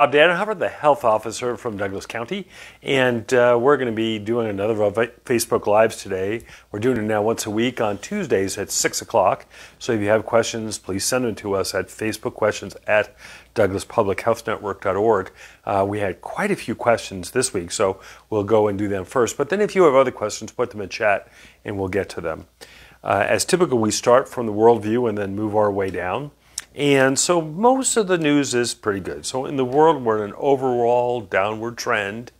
I'm Dannenhoffer, the health officer from Douglas County, and uh, we're going to be doing another of our Facebook Lives today. We're doing it now once a week on Tuesdays at 6 o'clock. So if you have questions, please send them to us at Facebook questions at douglaspublichealthnetwork.org. Uh, we had quite a few questions this week, so we'll go and do them first. But then if you have other questions, put them in chat and we'll get to them. Uh, as typical, we start from the worldview and then move our way down. And so most of the news is pretty good. So in the world, we're in an overall downward trend.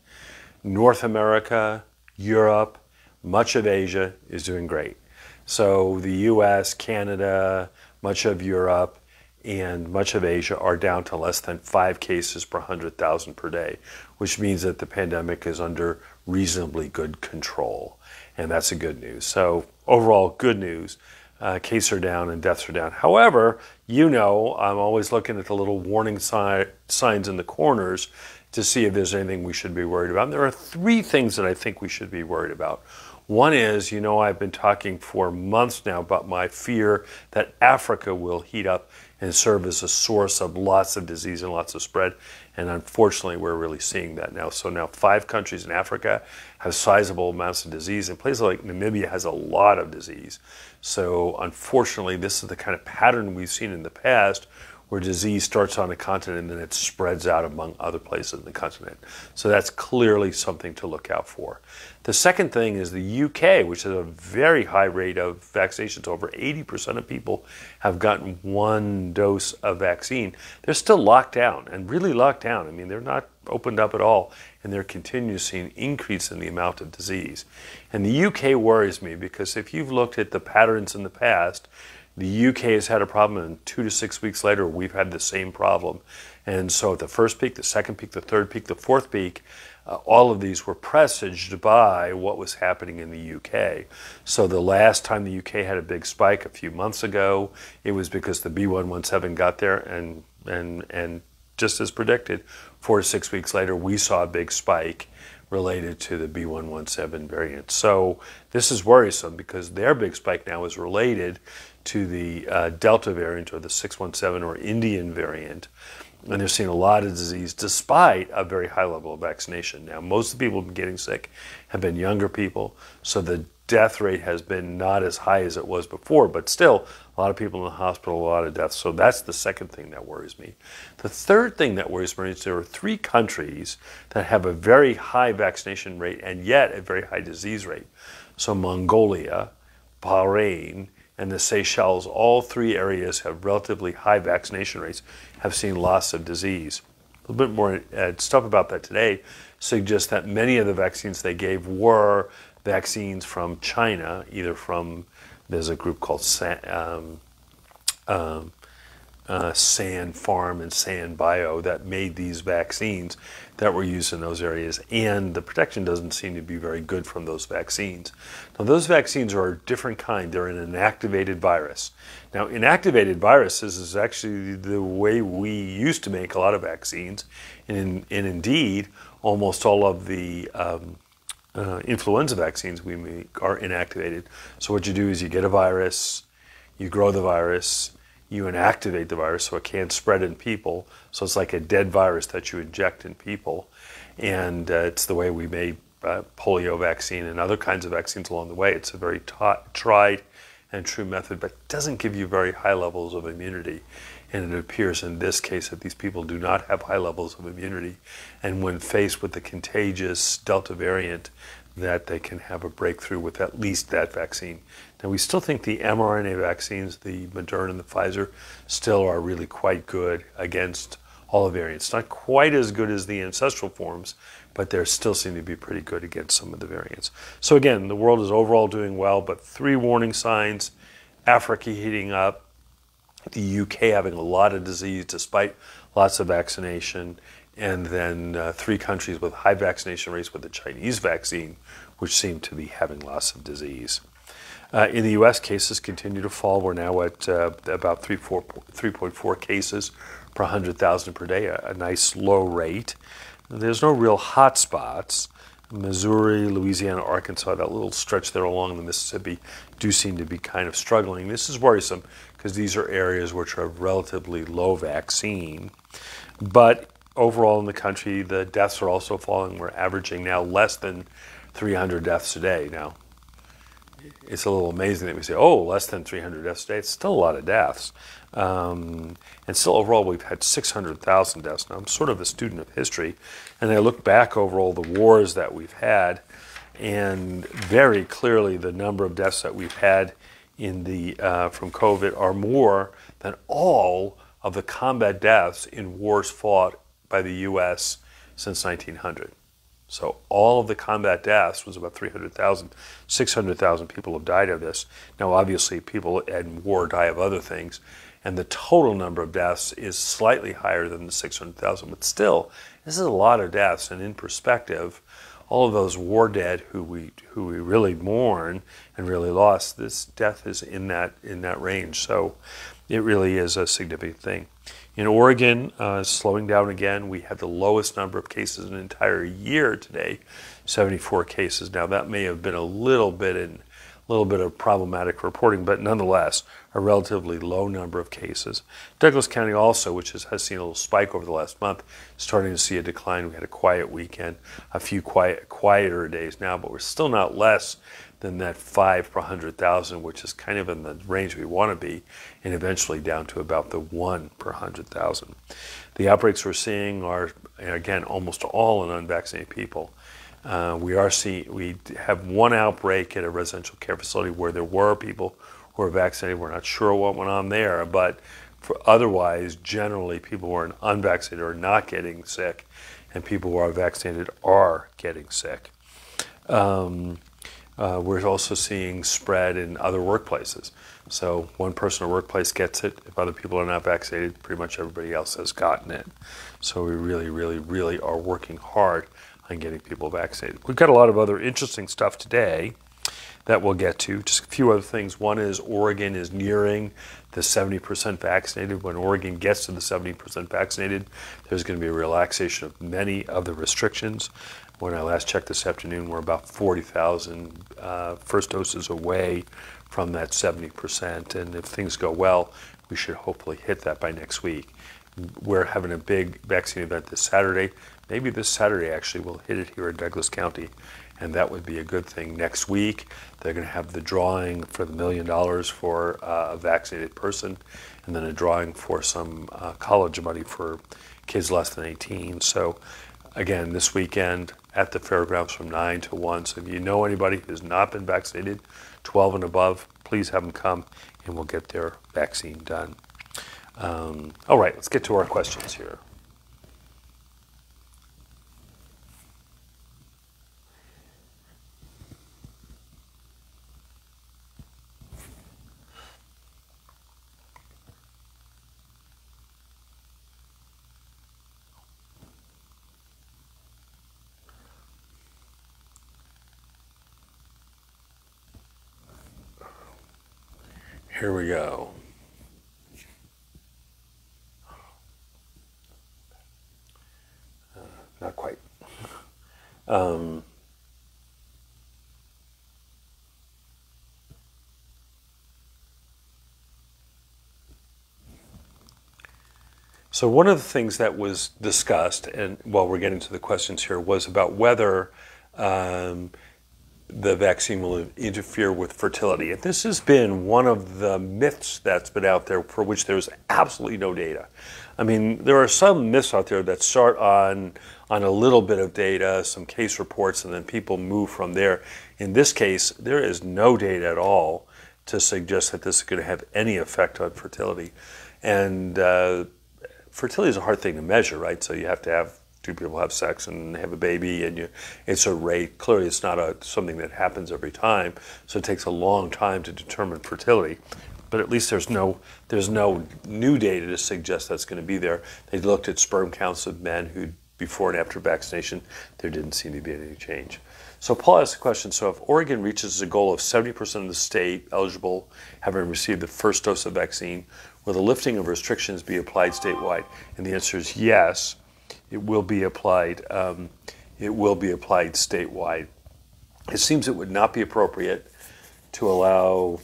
North America, Europe, much of Asia is doing great. So the US, Canada, much of Europe, and much of Asia are down to less than five cases per 100,000 per day, which means that the pandemic is under reasonably good control. And that's a good news. So overall, good news uh, cases are down and deaths are down. However, you know, I'm always looking at the little warning si- signs in the corners to see if there's anything we should be worried about. And there are three things that I think we should be worried about. One is, you know, I've been talking for months now about my fear that Africa will heat up and serve as a source of lots of disease and lots of spread. And unfortunately, we're really seeing that now. So now five countries in Africa have sizable amounts of disease, and places like Namibia has a lot of disease. So unfortunately, this is the kind of pattern we've seen in the past where disease starts on a continent and then it spreads out among other places in the continent. So that's clearly something to look out for. The second thing is the UK, which has a very high rate of vaccinations. Over 80% of people have gotten one dose of vaccine. They're still locked down and really locked down. I mean, they're not opened up at all, and they're continuing to see an increase in the amount of disease. And the UK worries me because if you've looked at the patterns in the past, the UK has had a problem, and two to six weeks later, we've had the same problem. And so, the first peak, the second peak, the third peak, the fourth peak, uh, all of these were presaged by what was happening in the UK. So, the last time the UK had a big spike a few months ago, it was because the B117 got there, and and and just as predicted, four to six weeks later, we saw a big spike related to the B117 variant. So this is worrisome because their big spike now is related to the uh, Delta variant or the 617 or Indian variant. And they're seeing a lot of disease despite a very high level of vaccination. Now, most of the people who've been getting sick have been younger people, so the death rate has been not as high as it was before, but still a lot of people in the hospital, a lot of deaths. So that's the second thing that worries me. The third thing that worries me is there are three countries that have a very high vaccination rate and yet a very high disease rate. So Mongolia, Bahrain, and the Seychelles, all three areas have relatively high vaccination rates, have seen loss of disease. A little bit more uh, stuff about that today suggests that many of the vaccines they gave were vaccines from China, either from there's a group called um, um, uh, Sinopharm and San Bio that made these vaccines that were used in those areas, and the protection doesn't seem to be very good from those vaccines. Now, those vaccines are a different kind. They're an inactivated virus. Now, inactivated viruses is actually the way we used to make a lot of vaccines, and, and indeed, almost all of the um, uh, influenza vaccines we make are inactivated. So what you do is you get a virus, you grow the virus, you inactivate the virus so it can't spread in people. So it's like a dead virus that you inject in people, and uh, it's the way we made uh, polio vaccine and other kinds of vaccines along the way. It's a very tried and true method, but doesn't give you very high levels of immunity. And it appears in this case that these people do not have high levels of immunity. And when faced with the contagious Delta variant, that they can have a breakthrough with at least that vaccine. Now, we still think the mRNA vaccines, the Moderna and the Pfizer, still are really quite good against all the variants. Not quite as good as the ancestral forms, but they still seem to be pretty good against some of the variants. So, again, the world is overall doing well, but three warning signs Africa heating up, the UK having a lot of disease despite lots of vaccination, and then uh, three countries with high vaccination rates with the Chinese vaccine, which seem to be having loss of disease. Uh, in the U.S., cases continue to fall. We're now at uh, about 3.4 cases per 100,000 per day, a, a, nice low rate. There's no real hot spots. Missouri, Louisiana, Arkansas, that little stretch there along the Mississippi, do seem to be kind of struggling. This is worrisome because these are areas which are relatively low vaccine. But overall in the country, the deaths are also falling. We're averaging now less than 300 deaths a day. Now, it's a little amazing that we say, oh, less than 300 deaths a day. It's still a lot of deaths. Um, and still, overall, we've had 600,000 deaths. Now, I'm sort of a student of history, and I look back over all the wars that we've had, and very clearly, the number of deaths that we've had in the uh, from COVID are more than all of the combat deaths in wars fought by the U.S. since 1900. So all of the combat deaths was about 300,000. 600,000 people have died of this. Now, obviously, people in war die of other things, and the total number of deaths is slightly higher than the 600,000. But still, this is a lot of deaths, and in perspective, all of those war dead who we who we really mourn and really lost, this death is in that in that range. So it really is a significant thing. In Oregon, uh, slowing down again, we had the lowest number of cases in an entire year today, 74 cases. Now that may have been a little bit in a little bit of problematic reporting, but nonetheless, a relatively low number of cases. Douglas County also, which has, has seen a little spike over the last month, starting to see a decline. We had a quiet weekend, a few quiet, quieter days now, but we're still not less than that five per 100,000, which is kind of in the range we want to be, and eventually down to about the one per 100,000. The outbreaks we're seeing are, again, almost all in unvaccinated people. Uh, we are seeing, we have one outbreak at a residential care facility where there were people who were vaccinated. We're not sure what went on there, but for otherwise, generally, people who are unvaccinated are not getting sick, and people who are vaccinated are getting sick. Um, uh, we're also seeing spread in other workplaces. So one person in a workplace gets it. If other people are not vaccinated, pretty much everybody else has gotten it. So we really, really, really are working hard on getting people vaccinated. We've got a lot of other interesting stuff today that we'll get to. Just a few other things. One is Oregon is nearing the 70% vaccinated. When Oregon gets to the 70% vaccinated, there's going to be a relaxation of many of the restrictions. When I last checked this afternoon, we're about 40,000 uh, first doses away from that 70%. And if things go well, we should hopefully hit that by next week. We're having a big vaccine event this Saturday. Maybe this Saturday actually we'll hit it here in Douglas County, and that would be a good thing. Next week, they're going to have the drawing for the million dollars for uh, a vaccinated person, and then a drawing for some uh, college money for kids less than 18. So, again, this weekend, at the fairgrounds from 9 to 1. So if you know anybody who's not been vaccinated, 12 and above, please have them come and we'll get their vaccine done. Um, all right, let's get to our questions here. Here we go. Uh, not quite. Um, so one of the things that was discussed, and while we're getting to the questions here, was about whether um, the vaccine will interfere with fertility. And this has been one of the myths that's been out there for which there's absolutely no data. I mean, there are some myths out there that start on on a little bit of data, some case reports, and then people move from there. In this case, there is no data at all to suggest that this is going to have any effect on fertility. And uh, fertility is a hard thing to measure, right? So you have to have two people have sex and have a baby and you it's a rate. Clearly it's not a something that happens every time so it takes a long time to determine fertility. But at least there's no there's no new data to suggest that's going to be there. They looked at sperm counts of men who before and after vaccination. There didn't seem to be any change. So paul asked the question so if oregon reaches a goal of 70% of the state eligible having received the first dose of vaccine will the lifting of restrictions be applied statewide? And the answer is yes it will be applied. Um, it will be applied statewide. It seems it would not be appropriate to allow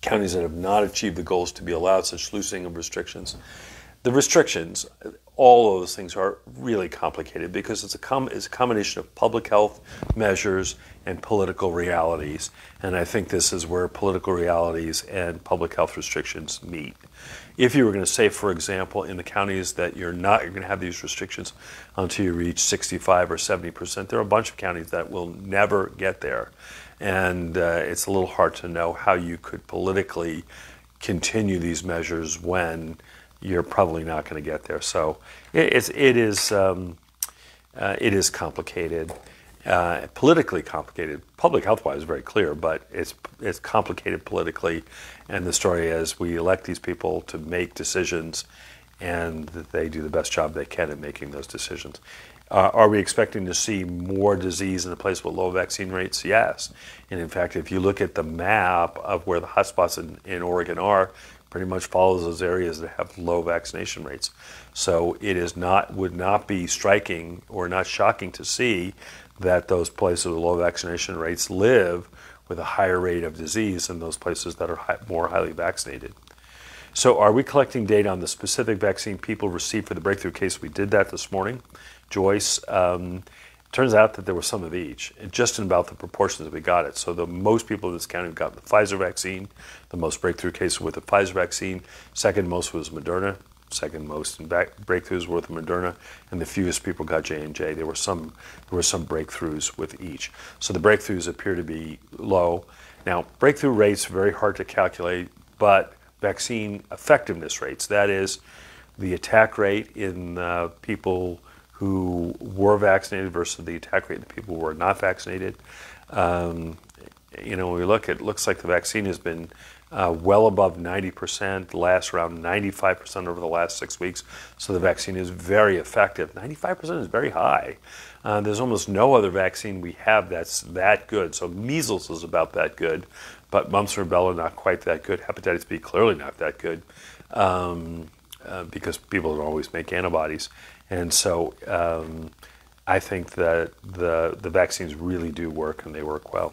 counties that have not achieved the goals to be allowed such loosening of restrictions. the restrictions, all of those things are really complicated because it's a, com- it's a combination of public health measures and political realities. And I think this is where political realities and public health restrictions meet. If you were going to say, for example, in the counties that you're not you're going to have these restrictions until you reach 65 or 70 percent, there are a bunch of counties that will never get there, and uh, it's a little hard to know how you could politically continue these measures when you're probably not going to get there. So it, it's, it is um, uh, it is complicated, uh, politically complicated. Public health wise, very clear, but it's it's complicated politically. And the story is, we elect these people to make decisions, and that they do the best job they can at making those decisions. Uh, are we expecting to see more disease in a place with low vaccine rates? Yes. And in fact, if you look at the map of where the hotspots in, in Oregon are, pretty much follows those areas that have low vaccination rates. So it is not would not be striking or not shocking to see that those places with low vaccination rates live with a higher rate of disease than those places that are high, more highly vaccinated. So are we collecting data on the specific vaccine people received for the breakthrough case? We did that this morning. Joyce, um, Turns out that there was some of each, just in about the proportions that we got it. So the most people in this county got the Pfizer vaccine, the most breakthrough cases with the Pfizer vaccine. Second most was Moderna. Second most in breakthroughs were with Moderna, and the fewest people got J and J. There were some there were some breakthroughs with each. So the breakthroughs appear to be low. Now breakthrough rates very hard to calculate, but vaccine effectiveness rates, that is, the attack rate in people who were vaccinated versus the attack rate in people who were not vaccinated. Um, you know, when we look, it looks like the vaccine has been uh, well above 90%, lasts around 95% over the last six weeks. So the vaccine is very effective. 95% is very high. Uh, there's almost no other vaccine we have that's that good. So measles is about that good, but mumps and rubella not quite that good. Hepatitis B clearly not that good. Um, uh, because people don't always make antibodies. And so um, I think that the, the vaccines really do work and they work well.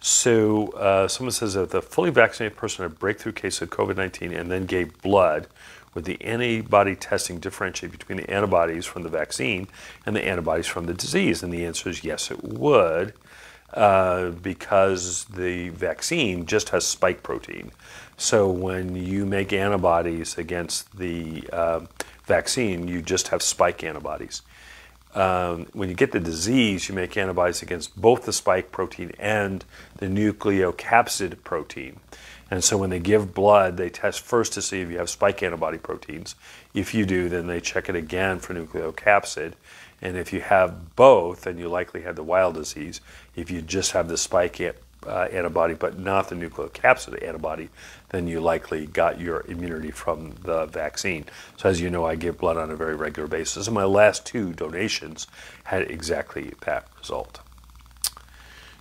So uh, someone says that the fully vaccinated person had a breakthrough case of COVID 19 and then gave blood. Would the antibody testing differentiate between the antibodies from the vaccine and the antibodies from the disease? And the answer is yes, it would, uh, because the vaccine just has spike protein. So when you make antibodies against the uh, vaccine, you just have spike antibodies. Um, when you get the disease, you make antibodies against both the spike protein and the nucleocapsid protein. And so when they give blood, they test first to see if you have spike antibody proteins. If you do, then they check it again for nucleocapsid. And if you have both, then you likely have the wild disease. If you just have the spike uh, antibody but not the nucleocapsid antibody, then you likely got your immunity from the vaccine. So, as you know, I give blood on a very regular basis, and my last two donations had exactly that result.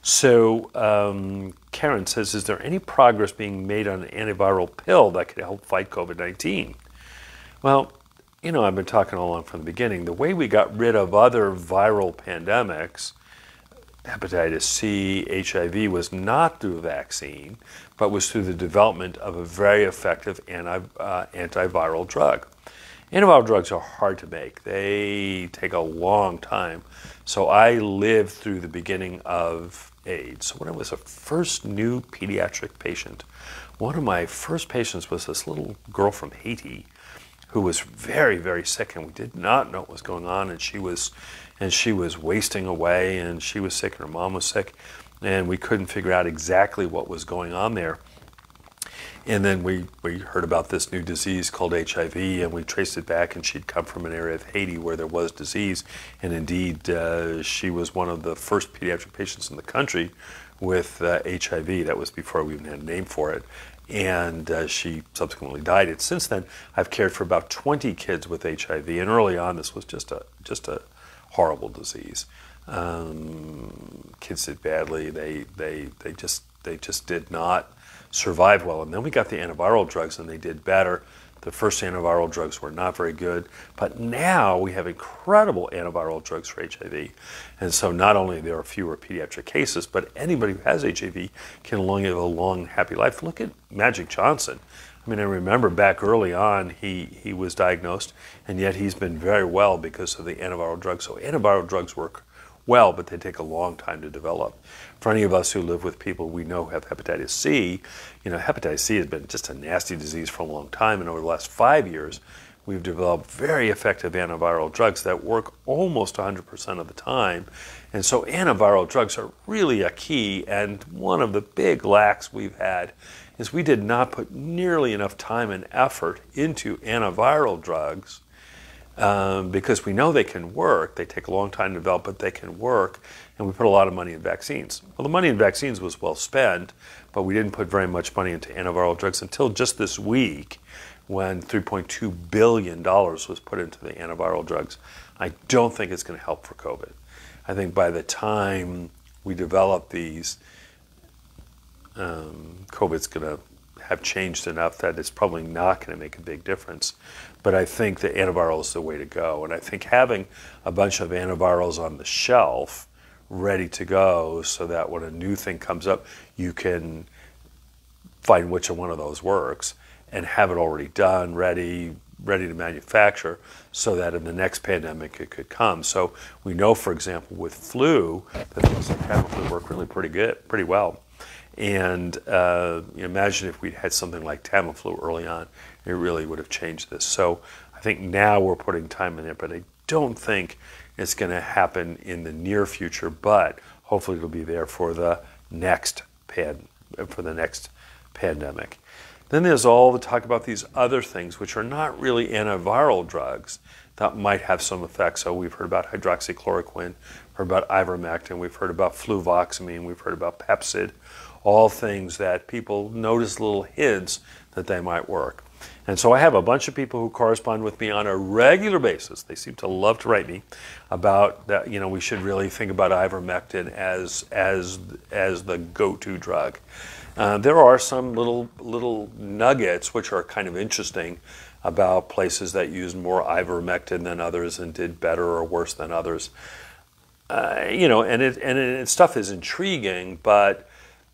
So, um, Karen says, Is there any progress being made on an antiviral pill that could help fight COVID 19? Well, you know, I've been talking all along from the beginning. The way we got rid of other viral pandemics hepatitis C, HIV was not through a vaccine, but was through the development of a very effective anti, uh, antiviral drug. Antiviral drugs are hard to make. They take a long time. So I lived through the beginning of AIDS. So when I was a first new pediatric patient, one of my first patients was this little girl from Haiti who was very, very sick, and we did not know what was going on, and she was and she was wasting away and she was sick and her mom was sick and we couldn't figure out exactly what was going on there and then we, we heard about this new disease called HIV, and we traced it back, and she'd come from an area of Haiti where there was disease. And indeed, uh, she was one of the first pediatric patients in the country with uh, HIV. That was before we even had a name for it. And uh, she subsequently died. And since then, I've cared for about 20 kids with HIV. And early on, this was just a, just a, horrible disease. Um, kids did badly. They, they, they, just, they just did not survive well. And then we got the antiviral drugs and they did better. The first antiviral drugs were not very good, but now we have incredible antiviral drugs for HIV. And so not only there are fewer pediatric cases, but anybody who has HIV can live a long, happy life. Look at Magic Johnson. I mean, I remember back early on, he, he was diagnosed, and yet he's been very well because of the antiviral drugs. So antiviral drugs work well, but they take a long time to develop. For any of us who live with people we know have hepatitis C, you know, hepatitis C has been just a nasty disease for a long time, and over the last five years, we've developed very effective antiviral drugs that work almost 100% of the time. And so antiviral drugs are really a key, and one of the big lacks we've had is we did not put nearly enough time and effort into antiviral drugs um, because we know they can work. They take a long time to develop, but they can work. And we put a lot of money in vaccines. Well, the money in vaccines was well spent, but we didn't put very much money into antiviral drugs until just this week when $3.2 billion was put into the antiviral drugs. I don't think it's going to help for COVID. I think by the time we develop these, um, COVID's going to have changed enough that it's probably not going to make a big difference. But I think the antiviral is the way to go. And I think having a bunch of antivirals on the shelf ready to go so that when a new thing comes up, you can find which one of those works and have it already done, ready, ready to manufacture so that in the next pandemic it could come. So we know, for example, with flu, that like Tamiflu work really pretty good, pretty well. And uh, imagine if we'd had something like Tamiflu early on, it really would have changed this. So I think now we're putting time in it, but I don't think it's going to happen in the near future. But hopefully, it'll be there for the next pan for the next pandemic. Then there's all the talk about these other things, which are not really antiviral drugs that might have some effect. So we've heard about hydroxychloroquine, heard about ivermectin, we've heard about fluvoxamine, we've heard about Pepcid all things that people notice little hints that they might work. And so I have a bunch of people who correspond with me on a regular basis. They seem to love to write me about that. You know, we should really think about ivermectin as as as the go-to drug. Uh, there are some little little nuggets which are kind of interesting about places that used more ivermectin than others and did better or worse than others. Uh, you know, and it and it, stuff is intriguing, but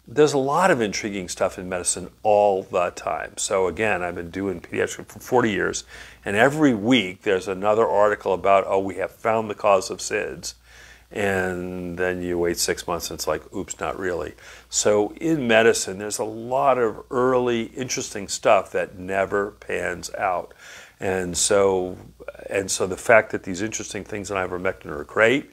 there's a lot of intriguing stuff in medicine all the time. So again, I've been doing pediatrics for 40 years, and every week there's another article about, oh, we have found the cause of SIDS. And then you wait six months and it's like, oops, not really. So in medicine, there's a lot of early interesting stuff that never pans out. And so, and so the fact that these interesting things in ivermectin are great,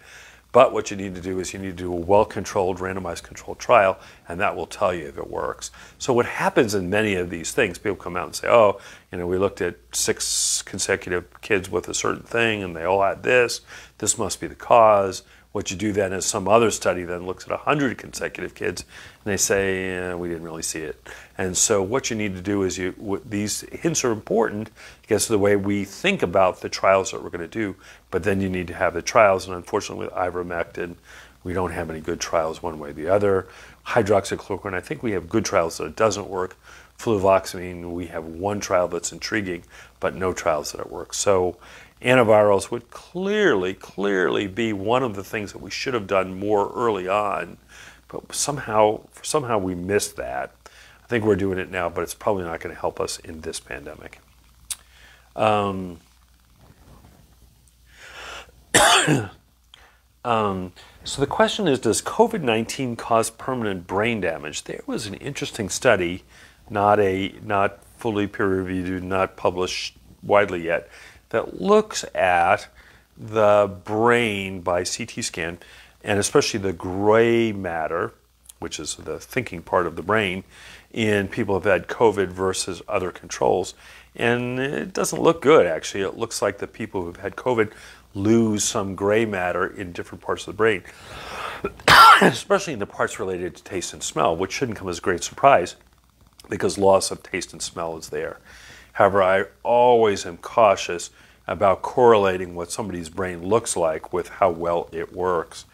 but what you need to do is you need to do a well-controlled, randomized controlled trial, and that will tell you if it works. So what happens in many of these things, people come out and say, oh, you know, we looked at six consecutive kids with a certain thing, and they all had this. This must be the cause. What you do then is some other study then looks at 100 consecutive kids and they say, eh, we didn't really see it. And so what you need to do is you, these hints are important because of the way we think about the trials that we're going to do, but then you need to have the trials. And unfortunately with ivermectin, we don't have any good trials one way or the other. Hydroxychloroquine, I think we have good trials that it doesn't work. Fluvoxamine, we have one trial that's intriguing, but no trials that it works. So antivirals would clearly, clearly be one of the things that we should have done more early on, but somehow, somehow we missed that. I think we're doing it now, but it's probably not going to help us in this pandemic. Um, um, so the question is, does COVID-19 cause permanent brain damage? There was an interesting study, not a not fully peer-reviewed, not published widely yet, that looks at the brain by CT scan, and especially the gray matter, which is the thinking part of the brain, in people who've had COVID versus other controls. And it doesn't look good, actually. It looks like the people who've had COVID lose some gray matter in different parts of the brain, especially in the parts related to taste and smell, which shouldn't come as a great surprise because loss of taste and smell is there. However, I always am cautious about correlating what somebody's brain looks like with how well it works.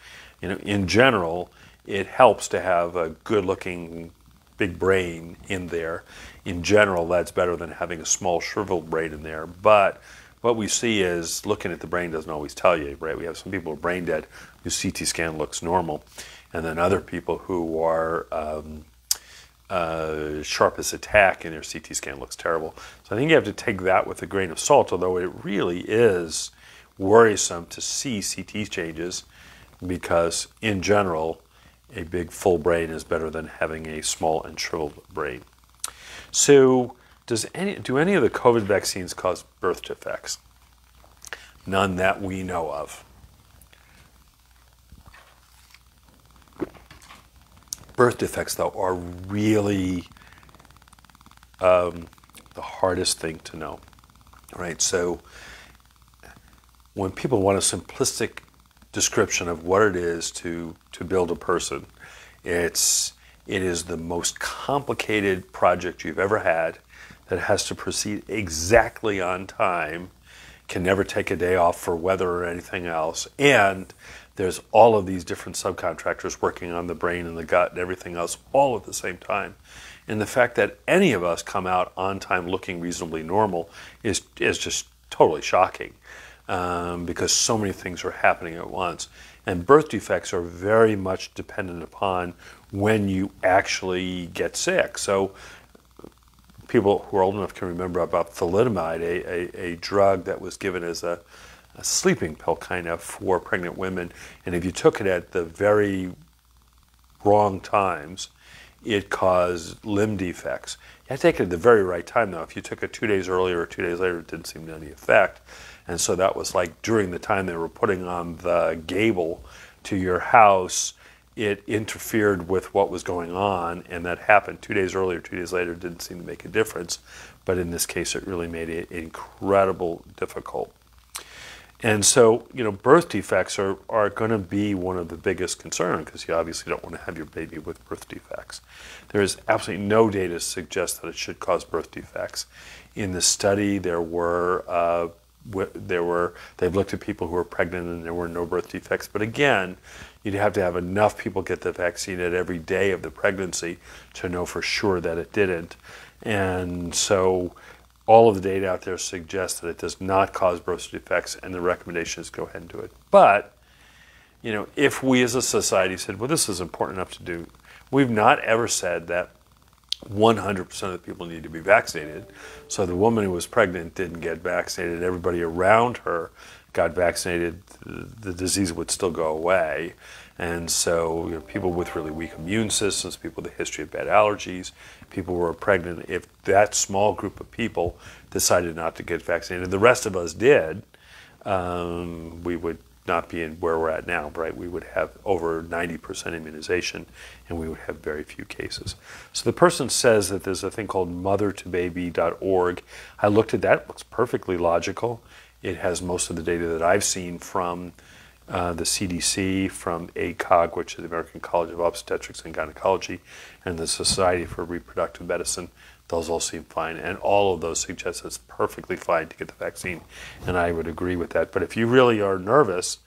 You know, in general, it helps to have a good-looking big brain in there. In general, that's better than having a small shriveled brain in there. But what we see is looking at the brain doesn't always tell you, right? We have some people who are brain dead whose CT scan looks normal, and then other people who are um, uh, sharpest attack, and their CT scan looks terrible. So I think you have to take that with a grain of salt, although it really is worrisome to see CT changes because, in general, a big full brain is better than having a small and shriveled brain. So, does any do any of the COVID vaccines cause birth defects? None that we know of. Birth defects, though, are really um, the hardest thing to know, right? So, when people want a simplistic description of what it is to to build a person, it's it is the most complicated project you've ever had that has to proceed exactly on time, can never take a day off for weather or anything else, and there's all of these different subcontractors working on the brain and the gut and everything else all at the same time. And the fact that any of us come out on time looking reasonably normal is, is just totally shocking um, because so many things are happening at once. And birth defects are very much dependent upon when you actually get sick. So people who are old enough can remember about thalidomide, a, a, a drug that was given as a a sleeping pill kind of for pregnant women. And if you took it at the very wrong times, it caused limb defects. You had to take it at the very right time, though. If you took it two days earlier or two days later, it didn't seem to have any effect. And so that was like during the time they were putting on the gable to your house, it interfered with what was going on, and that happened two days earlier, two days later, didn't seem to make a difference. But in this case, it really made it incredible difficult. And so, you know, birth defects are, are going to be one of the biggest concerns because you obviously don't want to have your baby with birth defects. There is absolutely no data to suggest that it should cause birth defects. In the study, there were uh, there were they've looked at people who were pregnant and there were no birth defects. But again, you'd have to have enough people get the vaccine at every day of the pregnancy to know for sure that it didn't. And so all of the data out there suggests that it does not cause birth defects, and the recommendation is go ahead and do it. But, you know, if we as a society said, well, this is important enough to do, we've not ever said that 100% of the people need to be vaccinated. So the woman who was pregnant didn't get vaccinated. Everybody around her got vaccinated. The disease would still go away. And so, you know, people with really weak immune systems, people with a history of bad allergies, people who are pregnant, if that small group of people decided not to get vaccinated, the rest of us did, um, we would not be in where we're at now, right? We would have over 90% immunization and we would have very few cases. So the person says that there's a thing called mothertobaby.org. I looked at that, it looks perfectly logical. It has most of the data that I've seen from uh, the CDC, from ACOG, which is the American College of Obstetrics and Gynecology, and the Society for Reproductive Medicine. Those all seem fine, and all of those suggest it's perfectly fine to get the vaccine, and I would agree with that. But if you really are nervous,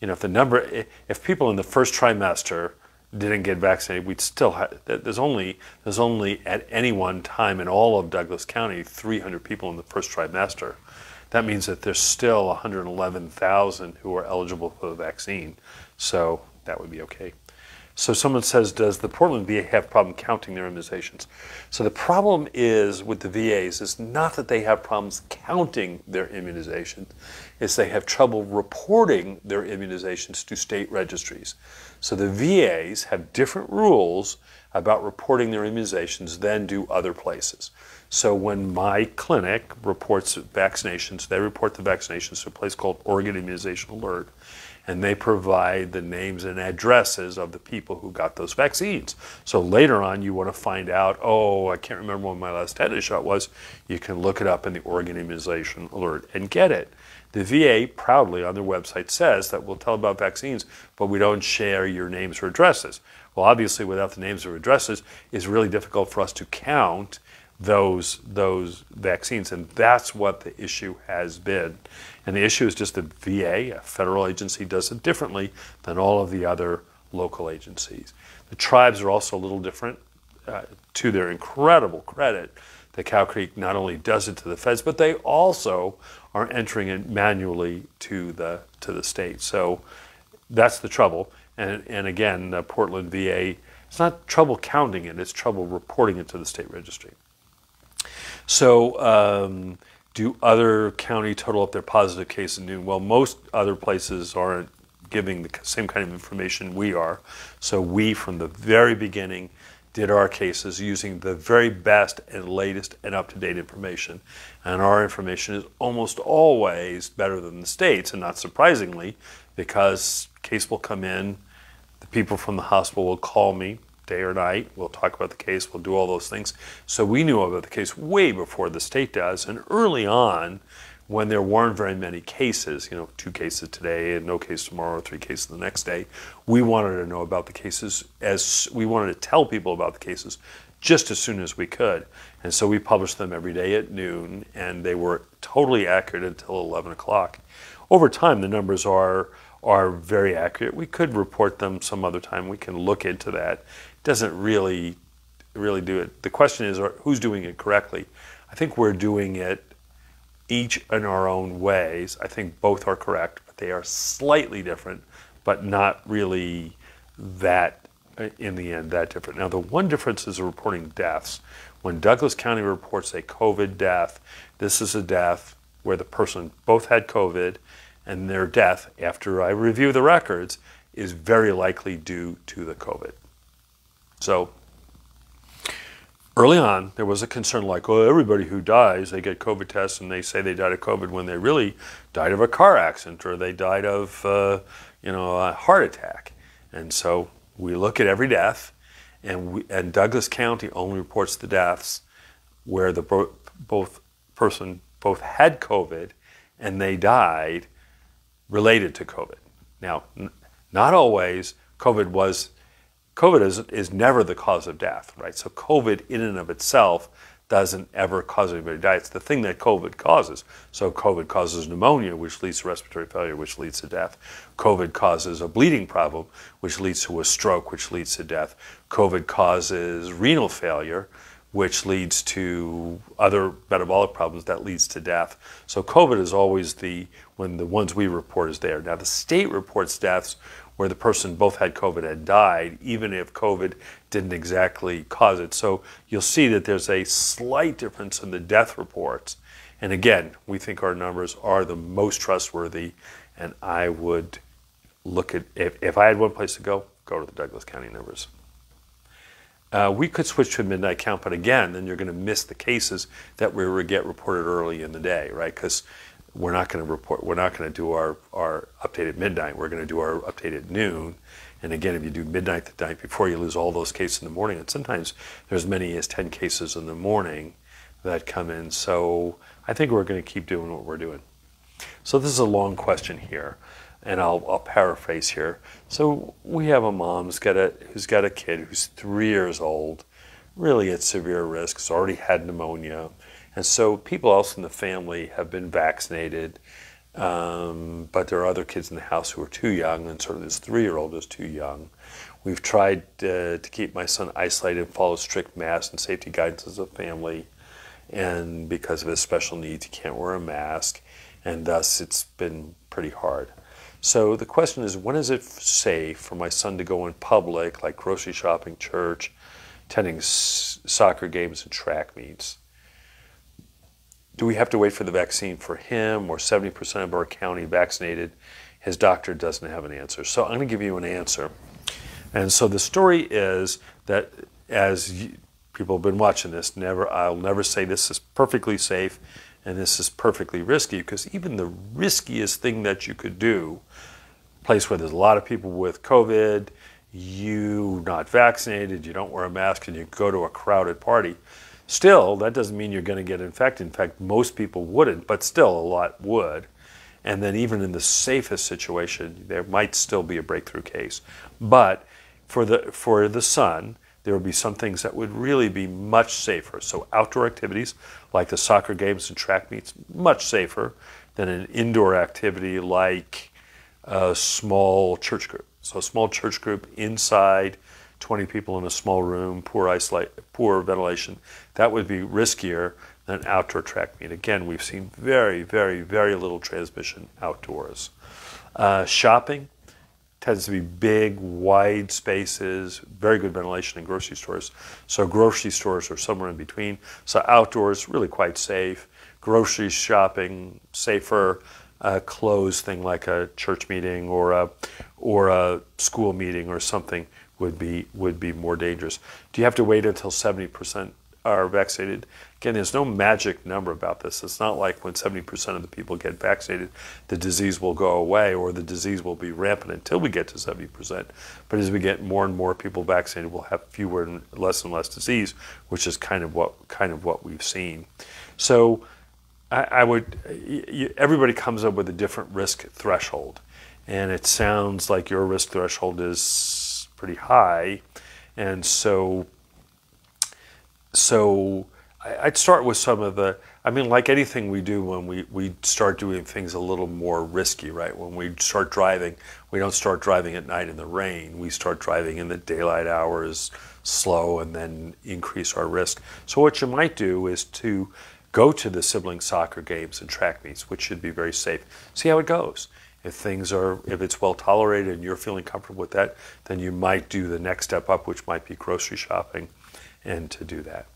you know, if the number, if people in the first trimester didn't get vaccinated, we'd still have. There's only there's only at any one time in all of Douglas County 300 people in the first trimester that means that there's still 111,000 who are eligible for the vaccine. So that would be okay. So someone says, does the Portland VA have problem counting their immunizations? So the problem is with the VAs is not that they have problems counting their immunizations, it's they have trouble reporting their immunizations to state registries. So the VAs have different rules about reporting their immunizations than do other places. So when my clinic reports vaccinations, they report the vaccinations to a place called Oregon Immunization Alert, and they provide the names and addresses of the people who got those vaccines. So later on, you want to find out, oh, I can't remember when my last tetanus shot was, you can look it up in the Oregon Immunization Alert and get it. The VA proudly on their website says that we'll tell about vaccines, but we don't share your names or addresses. Well, obviously, without the names or addresses, it's really difficult for us to count those those vaccines, and that's what the issue has been. And the issue is just that VA, a federal agency, does it differently than all of the other local agencies. The tribes are also a little different. Uh, to their incredible credit, the Cow Creek not only does it to the feds, but they also are entering it manually to the to the state. So that's the trouble. And and again, the Portland VA It's not trouble counting it, it's trouble reporting it to the state registry. So, um, do other county total up their positive case at noon? Well, most other places aren't giving the same kind of information we are. So, we, from the very beginning, did our cases using the very best and latest and up to date information. And our information is almost always better than the state's, and not surprisingly, because case will come in, the people from the hospital will call me day or night. We'll talk about the case, we'll do all those things. So we knew about the case way before the state does. And early on, when there weren't very many cases, you know, two cases today and no case tomorrow, three cases the next day, we wanted to know about the cases as we wanted to tell people about the cases just as soon as we could. And so we published them every day at noon, and they were totally accurate until 11 o'clock. Over time, the numbers are are very accurate. We could report them some other time. We can look into that. Doesn't really really do it. The question is, who's doing it correctly? I think we're doing it each in our own ways. I think both are correct, but they are slightly different, but not really that uh, in the end that different. Now, the one difference is reporting deaths. When Douglas County reports a COVID death, this is a death where the person both had COVID and their death, after I review the records, is very likely due to the COVID. So early on, there was a concern like, well, everybody who dies, they get COVID tests and they say they died of COVID when they really died of a car accident or they died of, uh, you know, a heart attack. And so we look at every death, and, we, and Douglas County only reports the deaths where the bo- both person both had COVID and they died related to COVID. Now, not always. COVID was COVID is, is never the cause of death, right? So COVID in and of itself doesn't ever cause anybody to die. It's the thing that COVID causes. So COVID causes pneumonia, which leads to respiratory failure, which leads to death. COVID causes a bleeding problem, which leads to a stroke, which leads to death. COVID causes renal failure, which leads to other metabolic problems that leads to death. So COVID is always the when the ones we report is there. Now the state reports deaths where the person both had COVID and died, even if COVID didn't exactly cause it. So you'll see that there's a slight difference in the death reports. And again, we think our numbers are the most trustworthy, and I would look at if, if I had one place to go, go to the Douglas County numbers. Uh, we could switch to a midnight count, but again, then you're going to miss the cases that we would get reported early in the day, right? Because we're not going to report, we're not going to do our, our update at midnight. We're going to do our update at noon. And again, if you do midnight the night before, you lose all those cases in the morning. And sometimes there's as many as 10 cases in the morning that come in. So I think we're going to keep doing what we're doing. So this is a long question here, and I'll, I'll paraphrase here. So we have a mom who's got a, who's got a kid who's three years old, really at severe risk, has already had pneumonia and so people else in the family have been vaccinated, um, but there are other kids in the house who are too young, and sort of this three-year-old is too young. We've tried uh, to keep my son isolated and follow strict mask and safety guidance as a family, and because of his special needs, he can't wear a mask, and thus it's been pretty hard. So the question is, when is it safe for my son to go in public, like grocery shopping, church, attending soccer games and track meets? Do we have to wait for the vaccine for him or 70% of our county vaccinated? His doctor doesn't have an answer. So I'm going to give you an answer. And so the story is that as you, people have been watching this, never I'll never say this is perfectly safe and this is perfectly risky because even the riskiest thing that you could do, place where there's a lot of people with COVID, you not vaccinated, you don't wear a mask, and you go to a crowded party, Still, that doesn't mean you're going to get infected. In fact, most people wouldn't, but still a lot would. And then even in the safest situation, there might still be a breakthrough case. But for the for the son, there would be some things that would really be much safer. So outdoor activities like the soccer games and track meets, much safer than an indoor activity like a small church group. So a small church group inside 20 people in a small room, poor isolate, poor ventilation, that would be riskier than outdoor track meet. Again, we've seen very, very, very little transmission outdoors. Uh, shopping, tends to be big, wide spaces, very good ventilation in grocery stores. So grocery stores are somewhere in between. So outdoors, really quite safe. Grocery shopping, safer. A closed thing like a church meeting or a or a school meeting or something would be would be more dangerous. Do you have to wait until 70% are vaccinated? Again, there's no magic number about this. It's not like when 70% of the people get vaccinated, the disease will go away or the disease will be rampant until we get to 70%. But as we get more and more people vaccinated, we'll have fewer and less and less disease, which is kind of what kind of what we've seen. So I, I would everybody comes up with a different risk threshold, and it sounds like your risk threshold is pretty high, and so so I'd start with some of the, I mean, like anything we do when we, we start doing things a little more risky, right? When we start driving, we don't start driving at night in the rain. We start driving in the daylight hours, slow, and then increase our risk. So, what you might do is to go to the sibling soccer games and track meets, which should be very safe. See how it goes. If things are, if it's well tolerated and you're feeling comfortable with that, then you might do the next step up, which might be grocery shopping, and to do that.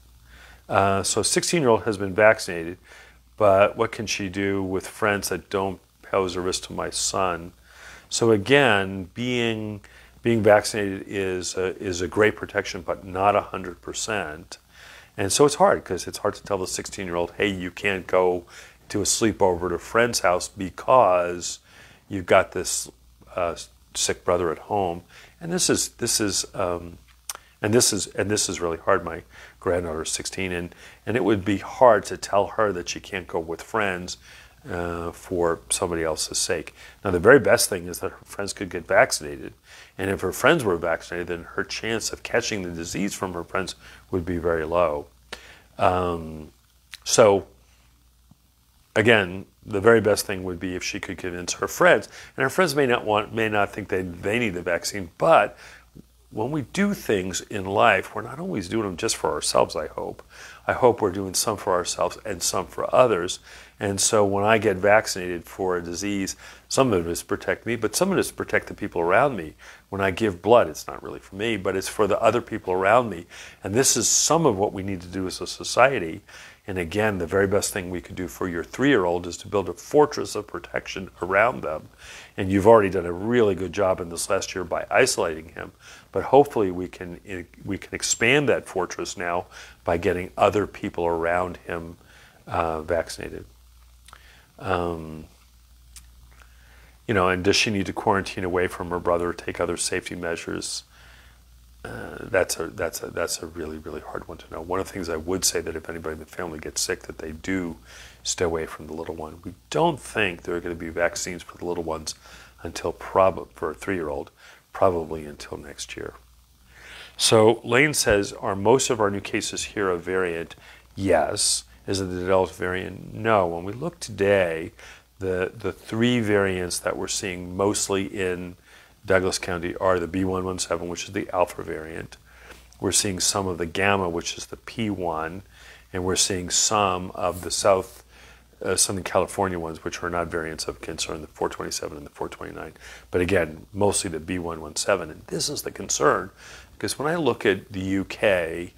Uh, so, 16 year old has been vaccinated, but what can she do with friends that don't pose a risk to my son? So again, being being vaccinated is a, is a great protection, but not 100%. And so it's hard because it's hard to tell the 16 year old, hey, you can't go to a sleepover at a friend's house because you've got this uh, sick brother at home. And this is this is um, and this is and this is really hard. My granddaughter is 16, and and it would be hard to tell her that she can't go with friends uh, for somebody else's sake. Now, the very best thing is that her friends could get vaccinated, and if her friends were vaccinated, then her chance of catching the disease from her friends would be very low. Um, so, again, the very best thing would be if she could convince her friends, and her friends may not want, may not think they they need the vaccine, but when we do things in life, we're not always doing them just for ourselves, I hope. I hope we're doing some for ourselves and some for others. And so when I get vaccinated for a disease, some of it is protect me, but some of it is protect the people around me. When I give blood, it's not really for me, but it's for the other people around me. And this is some of what we need to do as a society. And again, the very best thing we could do for your three year old is to build a fortress of protection around them. And you've already done a really good job in this last year by isolating him. But hopefully, we can, we can expand that fortress now by getting other people around him uh, vaccinated. Um, you know, and does she need to quarantine away from her brother or take other safety measures? Uh, that's a that's a that's a really really hard one to know. One of the things I would say that if anybody in the family gets sick, that they do stay away from the little one. We don't think there are going to be vaccines for the little ones until prob for a three-year-old, probably until next year. So Lane says, are most of our new cases here a variant? Yes. Is it the Delta variant? No. When we look today, the the three variants that we're seeing mostly in Douglas County are the B117, which is the alpha variant. We're seeing some of the gamma, which is the P1, and we're seeing some of the South, uh, Southern California ones, which are not variants of concern, the 427 and the 429. But again, mostly the B117. And this is the concern, because when I look at the UK,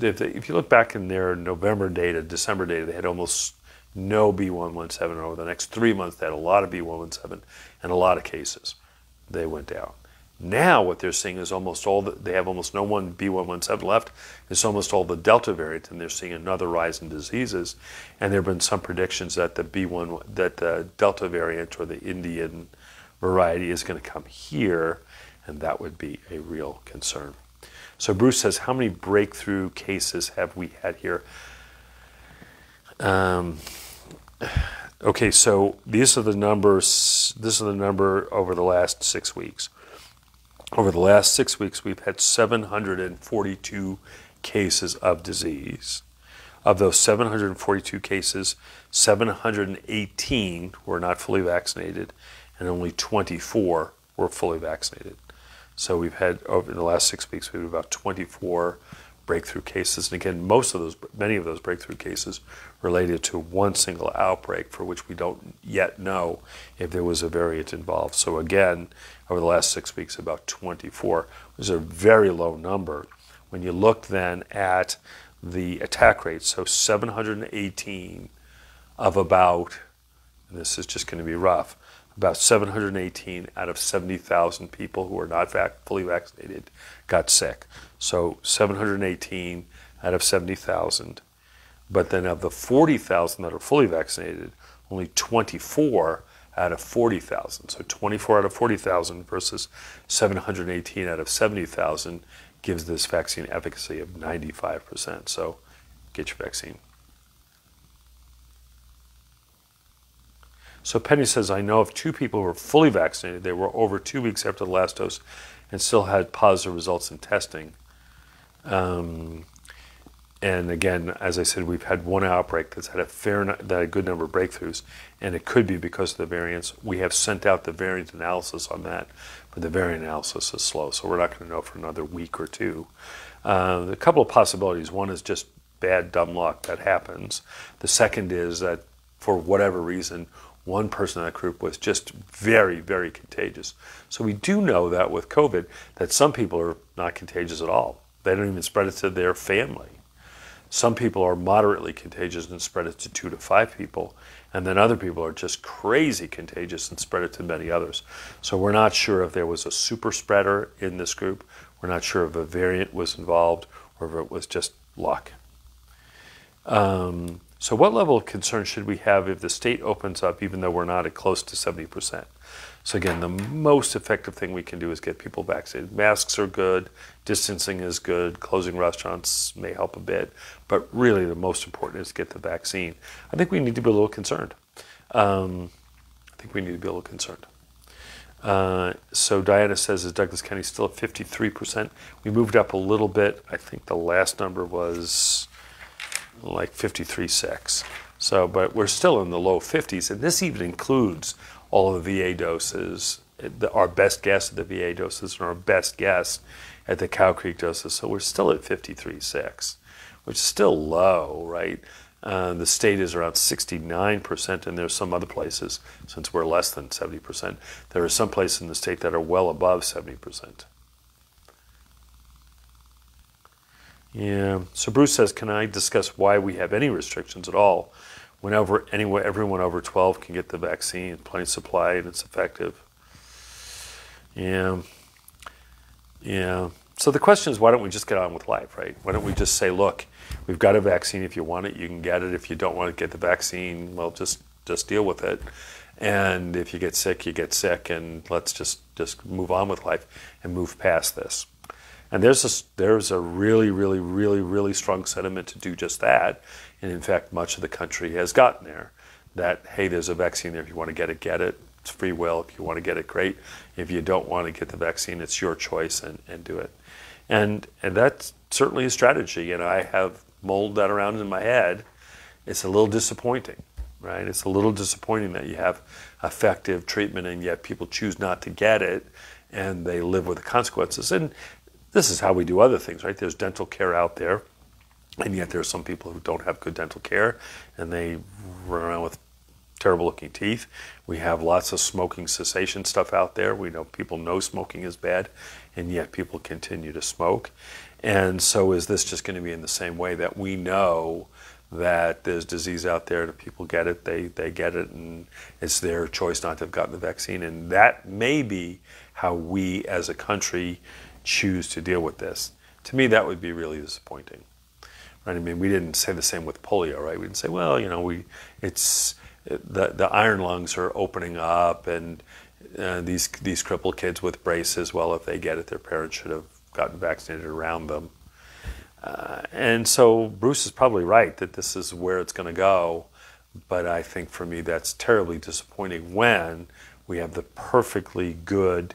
if you look back in their November data, December data, they had almost no B117. Over the next three months, they had a lot of B117 and a lot of cases they went out. Now what they're seeing is almost all the, they have almost no one B117 left. It's almost all the Delta variant, and they're seeing another rise in diseases. And there have been some predictions that the B1 that the Delta variant or the Indian variety is going to come here, and that would be a real concern. So Bruce says, how many breakthrough cases have we had here? Um, Okay, so these are the numbers. This is the number over the last six weeks. Over the last six weeks, we've had 742 cases of disease. Of those 742 cases, 718 were not fully vaccinated, and only 24 were fully vaccinated. So we've had over the last six weeks, we've had about 24 breakthrough cases. And again, most of those, many of those breakthrough cases related to one single outbreak for which we don't yet know if there was a variant involved. So again, over the last six weeks, about 24 was a very low number. When you look then at the attack rate, so 718 of about, and this is just going to be rough, about 718 out of 70,000 people who are not vac- fully vaccinated got sick. So 718 out of 70,000. But then of the 40,000 that are fully vaccinated, only 24 out of 40,000. So 24 out of 40,000 versus 718 out of 70,000 gives this vaccine efficacy of 95%. So get your vaccine. So Penny says, I know of two people who were fully vaccinated. They were over two weeks after the last dose and still had positive results in testing. Um, and again, as I said, we've had one outbreak that's had a fair, that a good number of breakthroughs, and it could be because of the variants. We have sent out the variant analysis on that, but the variant analysis is slow, so we're not going to know for another week or two. Uh, a couple of possibilities. One is just bad, dumb luck that happens. The second is that for whatever reason, one person in that group was just very, very contagious. So we do know that with COVID, that some people are not contagious at all. They don't even spread it to their family. Some people are moderately contagious and spread it to two to five people, and then other people are just crazy contagious and spread it to many others. So we're not sure if there was a super spreader in this group. We're not sure if a variant was involved or if it was just luck. Um, so, what level of concern should we have if the state opens up, even though we're not at close to 70%? So, again, the most effective thing we can do is get people vaccinated. Masks are good, distancing is good, closing restaurants may help a bit, but really the most important is get the vaccine. I think we need to be a little concerned. Um, I think we need to be a little concerned. Uh, so Diana says, is Douglas County still at 53%? We moved up a little bit. I think the last number was like 53.6. So, but we're still in the low 50s, and this even includes all of the VA doses, our best guess at the VA doses, and our best guess at the Cow Creek doses. So we're still at 53.6, which is still low, right? Uh, the state is around 69%, and there's some other places, since we're less than 70%, there are some places in the state that are well above 70%. Yeah. So Bruce says, can I discuss why we have any restrictions at all? Whenever anyone, everyone over 12 can get the vaccine, plenty supply, and it's effective. Yeah. Yeah. So the question is, why don't we just get on with life, right? Why don't we just say, look, we've got a vaccine. If you want it, you can get it. If you don't want to get the vaccine, well, just just deal with it. And if you get sick, you get sick, and let's just just move on with life and move past this. And there's a, there's a really, really, really, really strong sentiment to do just that. And in fact, much of the country has gotten there that, hey, there's a vaccine there. If you want to get it, get it. It's free will. If you want to get it, great. If you don't want to get the vaccine, it's your choice and, and do it. And, and that's certainly a strategy. And I have mulled that around in my head. It's a little disappointing, right? It's a little disappointing that you have effective treatment and yet people choose not to get it and they live with the consequences. And this is how we do other things, right? There's dental care out there, and yet there are some people who don't have good dental care, and they run around with terrible looking teeth. We have lots of smoking cessation stuff out there. We know people know smoking is bad, and yet people continue to smoke. And so, is this just going to be in the same way that we know that there's disease out there, and if people get it, they, they get it, and it's their choice not to have gotten the vaccine? And that may be how we as a country choose to deal with this. To me, that would be really disappointing. Right? I mean, we didn't say the same with polio, right? We didn't say, well, you know, we it's the the iron lungs are opening up, and uh, these these crippled kids with braces, well, if they get it, their parents should have gotten vaccinated around them. Uh, and so Bruce is probably right that this is where it's going to go. But I think for me, that's terribly disappointing when we have the perfectly good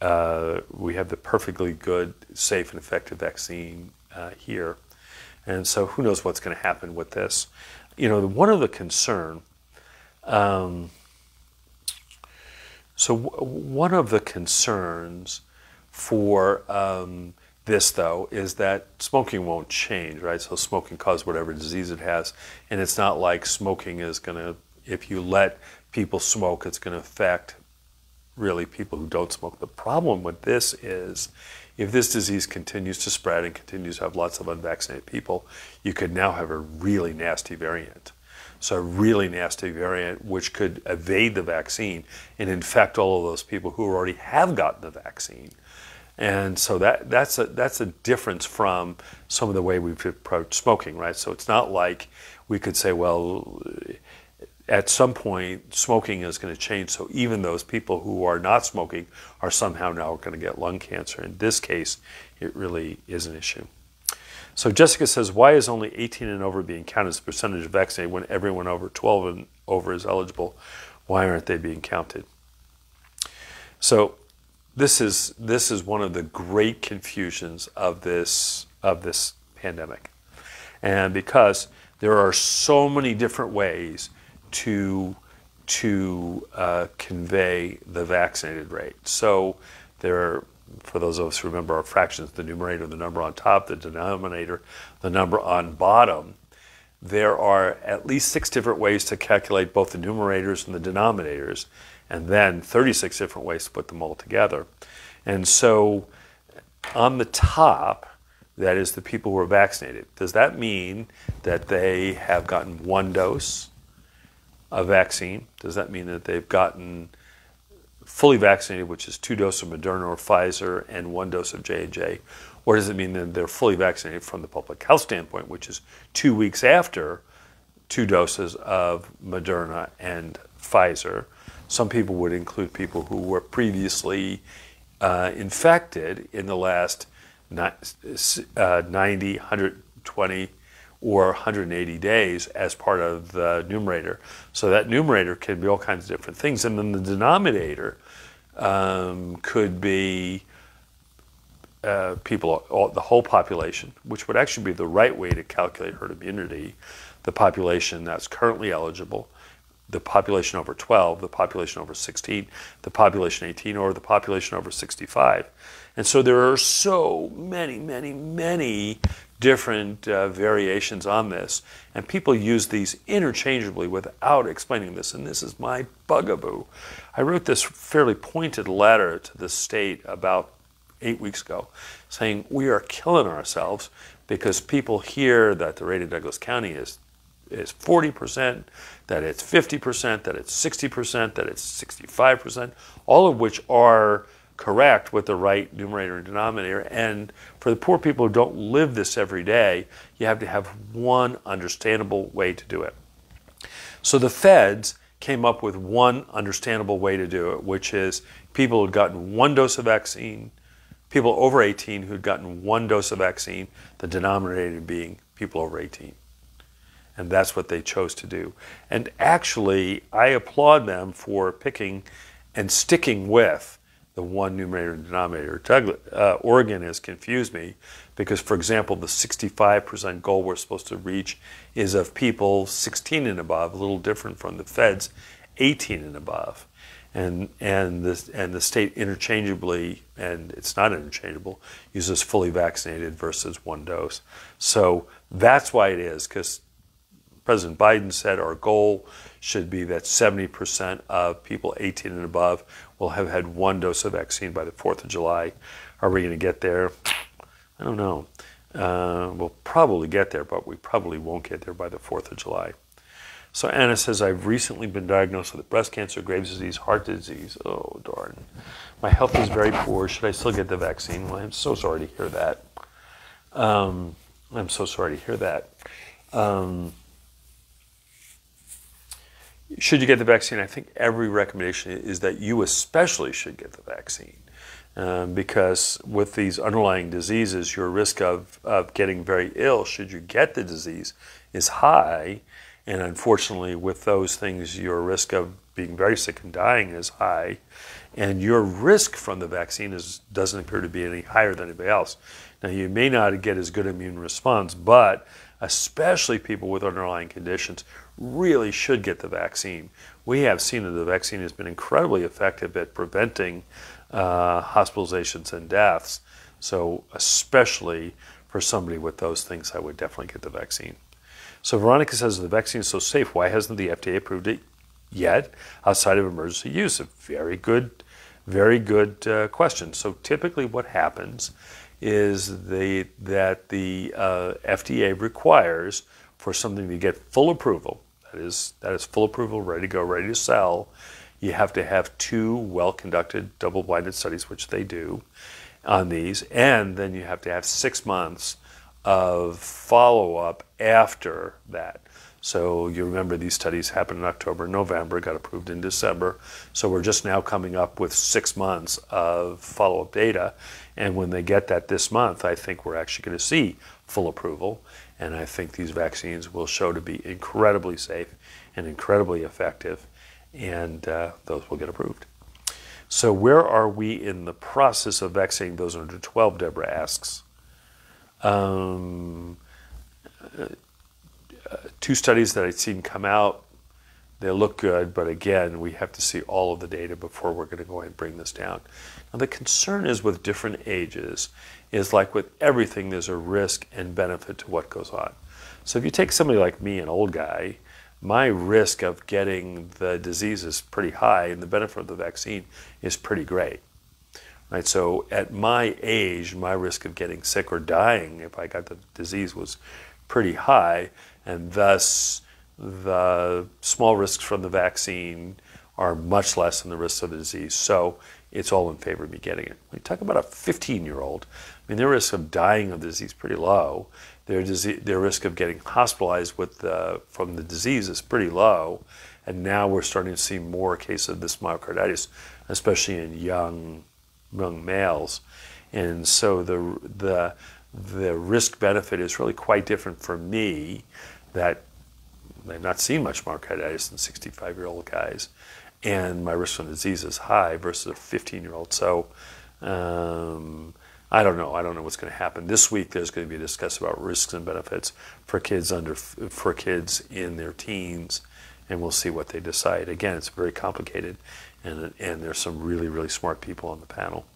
uh, we have the perfectly good, safe, and effective vaccine uh, here. And so who knows what's going to happen with this. You know, one of the concern, um, so one of the concerns for um, this though is that smoking won't change, right? So smoking causes whatever disease it has, and it's not like smoking is going to, if you let people smoke, it's going to affect really people who don't smoke. The problem with this is if this disease continues to spread and continues to have lots of unvaccinated people, you could now have a really nasty variant. So a really nasty variant which could evade the vaccine and infect all of those people who already have gotten the vaccine. And so that, that's, a, that's a difference from some of the way we've approached smoking, right? So it's not like we could say, well, at some point, smoking is going to change. So even those people who are not smoking are somehow now going to get lung cancer. In this case, it really is an issue. So Jessica says, why is only 18 and over being counted as a percentage of vaccinated when everyone over 12 and over is eligible? Why aren't they being counted? So this is this is one of the great confusions of this of this pandemic, and because there are so many different ways to to uh, convey the vaccinated rate. So there are, for those of us who remember our fractions, the numerator, the number on top, the denominator, the number on bottom. There are at least six different ways to calculate both the numerators and the denominators, and then 36 different ways to put them all together. And so on the top, that is the people who are vaccinated. Does that mean that they have gotten one dose? A vaccine? Does that mean that they've gotten fully vaccinated, which is two doses of Moderna or Pfizer and one dose of J&J? Or does it mean that they're fully vaccinated from the public health standpoint, which is two weeks after two doses of Moderna and Pfizer? Some people would include people who were previously uh, infected in the last uh, 90, 120, or 180 days as part of the numerator. So that numerator can be all kinds of different things. And then the denominator um, could be uh, people, all, the whole population, which would actually be the right way to calculate herd immunity, the population that's currently eligible, the population over 12, the population over 16, the population 18, or the population over 65. And so there are so many, many, many different uh, variations on this. And people use these interchangeably without explaining this. And this is my bugaboo. I wrote this fairly pointed letter to the state about eight weeks ago saying we are killing ourselves because people hear that the rate of Douglas County is is 40%, that it's 50%, that it's 60%, that it's 65%, all of which are correct with the right numerator and denominator. And for the poor people who don't live this every day, you have to have one understandable way to do it. So the feds came up with one understandable way to do it, which is people who'd gotten one dose of vaccine, people over 18 who'd gotten one dose of vaccine, the denominator being people over 18. And that's what they chose to do. And actually, I applaud them for picking and sticking with the one numerator and denominator. Uh, Oregon has confused me because, for example, the 65% goal we're supposed to reach is of people 16 and above, a little different from the feds 18 and above. And, and, the, and the state interchangeably, and it's not interchangeable, uses fully vaccinated versus one dose. So that's why it is, because President Biden said our goal should be that 70% of people 18 and above will have had one dose of vaccine by the 4th of July. Are we going to get there? I don't know. Uh, we'll probably get there, but we probably won't get there by the 4th of July. So Anna says, I've recently been diagnosed with breast cancer, Graves' disease, heart disease. Oh, darn. My health is very poor. Should I still get the vaccine? Well, I'm so sorry to hear that. Um, I'm so sorry to hear that. Um, should you get the vaccine? I think every recommendation is that you especially should get the vaccine. Um, because with these underlying diseases, your risk of, of getting very ill, should you get the disease, is high. And unfortunately, with those things, your risk of being very sick and dying is high. And your risk from the vaccine is, doesn't appear to be any higher than anybody else. Now, you may not get as good immune response, but especially people with underlying conditions, really should get the vaccine. We have seen that the vaccine has been incredibly effective at preventing uh, hospitalizations and deaths. So, especially for somebody with those things, I would definitely get the vaccine. So, Veronica says the vaccine is so safe. Why hasn't the FDA approved it yet outside of emergency use? A very good, very good uh, question. So, typically, what happens is the, that the uh, FDA requires for something to get full approval. That is, that is full approval, ready to go, ready to sell. You have to have two well-conducted double-blinded studies, which they do on these, and then you have to have six months of follow-up after that. So you remember these studies happened in October, November, got approved in December. So we're just now coming up with six months of follow-up data. And when they get that this month, I think we're actually going to see full approval. And I think these vaccines will show to be incredibly safe and incredibly effective. And uh, those will get approved. So where are we in the process of vaccinating those under 12, Deborah asks. Um, two studies that I've seen come out. They look good, but again, we have to see all of the data before we're going to go ahead and bring this down. Now, the concern is with different ages, is like with everything, there's a risk and benefit to what goes on. So if you take somebody like me, an old guy, my risk of getting the disease is pretty high, and the benefit of the vaccine is pretty great. Right, so at my age, my risk of getting sick or dying if I got the disease was pretty high, and thus the small risks from the vaccine are much less than the risks of the disease. So it's all in favor of me getting it. When you talk about a 15 year old, I mean, their risk of dying of the disease is pretty low. Their, disease, their risk of getting hospitalized with the, from the disease is pretty low. And now we're starting to see more cases of this myocarditis, especially in young, young males. And so the, the, the risk benefit is really quite different for me that I've not seen much myocarditis in 65 year old guys, and my risk of disease is high versus a 15 year old. So um, I don't know. I don't know what's going to happen this week. There's going to be a discussion about risks and benefits for kids under for kids in their teens, and we'll see what they decide. Again, it's very complicated, and and there's some really really smart people on the panel.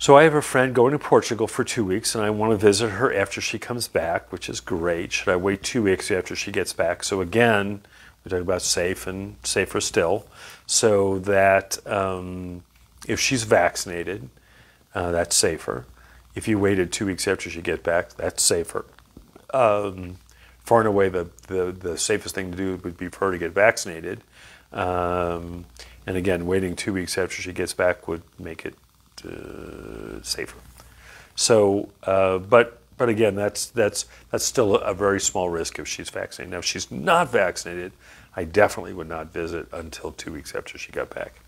So I have a friend going to Portugal for two weeks, and I want to visit her after she comes back, which is great. Should I wait two weeks after she gets back? So again, we talk about safe and safer still, so that um, if she's vaccinated, uh, that's safer. If you waited two weeks after she gets back, that's safer. Um, far and away, the, the, the safest thing to do would be for her to get vaccinated. Um, and again, waiting two weeks after she gets back would make it uh, safer. So, uh, but but again, that's that's that's still a very small risk if she's vaccinated. Now, if she's not vaccinated, I definitely would not visit until two weeks after she got back.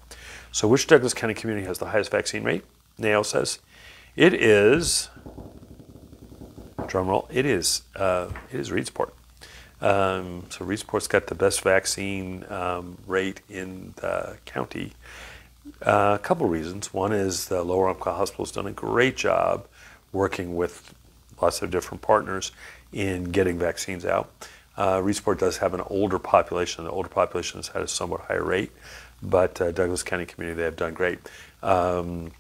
So, which Douglas County community has the highest vaccine rate? Nail says, it is. Drum roll. It is. Uh, it is Reedsport. Um, so Reedsport's got the best vaccine um, rate in the county. Uh, a couple reasons. One is the Lower Umpqua Hospital has done a great job working with lots of different partners in getting vaccines out. Uh, Reedsport does have an older population. The older population has had a somewhat higher rate, but uh, Douglas County community, they have done great. Um,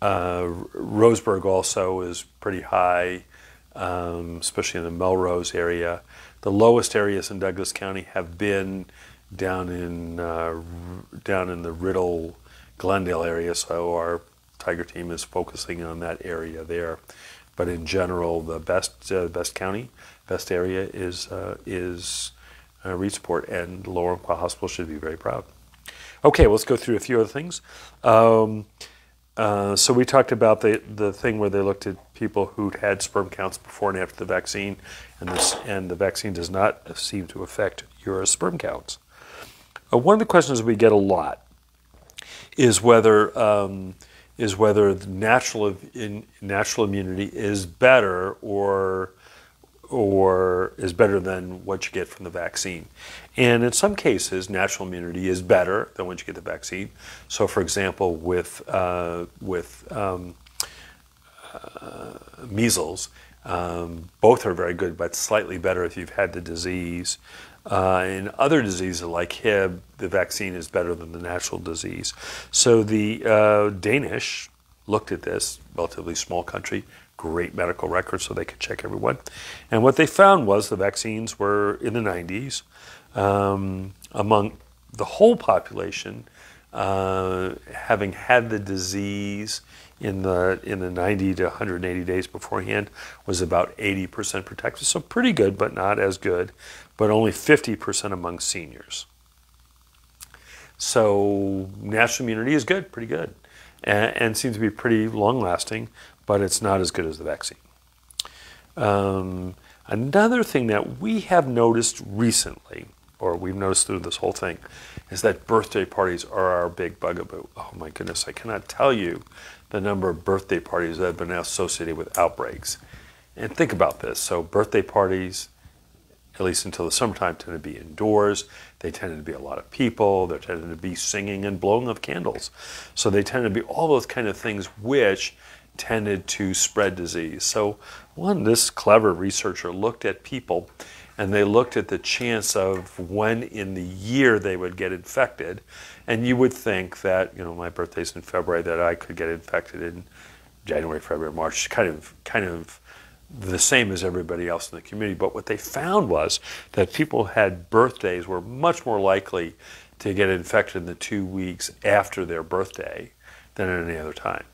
uh, Roseburg also is pretty high, um, especially in the Melrose area. The lowest areas in Douglas County have been down in uh, down in the Riddle Glendale area, so our Tiger team is focusing on that area there. But in general, the best uh, best county, best area is uh, is uh, Reedsport, and Lower Umpqua Hospital should be very proud. Okay, let's go through a few other things. Um, uh, so we talked about the the thing where they looked at people who'd had sperm counts before and after the vaccine, and this and the vaccine does not seem to affect your sperm counts. Uh, one of the questions we get a lot is whether um, is whether natural in, natural immunity is better or or is better than what you get from the vaccine. And in some cases, natural immunity is better than what you get the vaccine. So, for example, with uh, with um, uh, measles, um, both are very good, but slightly better if you've had the disease. Uh, in other diseases like Hib, the vaccine is better than the natural disease. So the uh, Danish looked at this, relatively small country, great medical records so they could check everyone. And what they found was the vaccines were in the 90s um, among the whole population uh, having had the disease in the in the 90 to 180 days beforehand was about 80% protected. So pretty good, but not as good. But only 50% among seniors. So natural immunity is good, pretty good, and, and seems to be pretty long lasting, but it's not as good as the vaccine. Um, another thing that we have noticed recently, or we've noticed through this whole thing, is that birthday parties are our big bugaboo. Oh my goodness, I cannot tell you the number of birthday parties that have been associated with outbreaks. And think about this. So, birthday parties, at least until the summertime, tend to be indoors. They tend to be a lot of people. There tend to be singing and blowing of candles. So, they tend to be all those kind of things which tended to spread disease. So, one, this clever researcher looked at people and they looked at the chance of when in the year they would get infected. And you would think that, you know, my birthday's in February, that I could get infected in January, February, March, kind of, kind of the same as everybody else in the community. But what they found was that people had birthdays were much more likely to get infected in the two weeks after their birthday than at any other time,